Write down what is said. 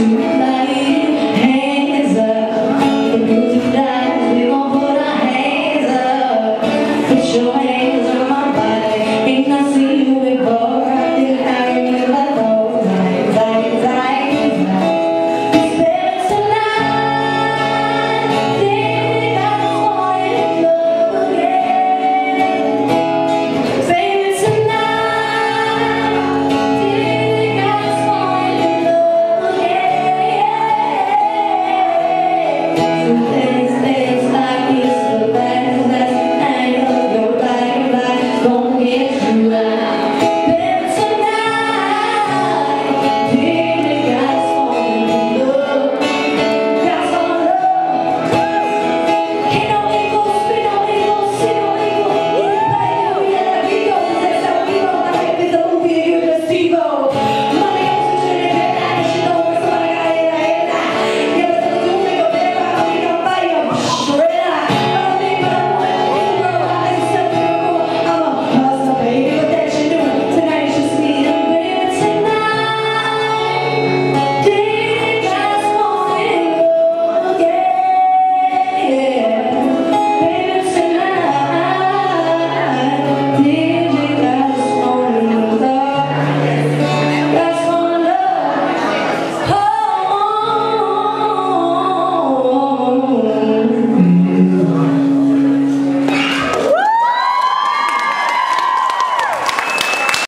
Put your hands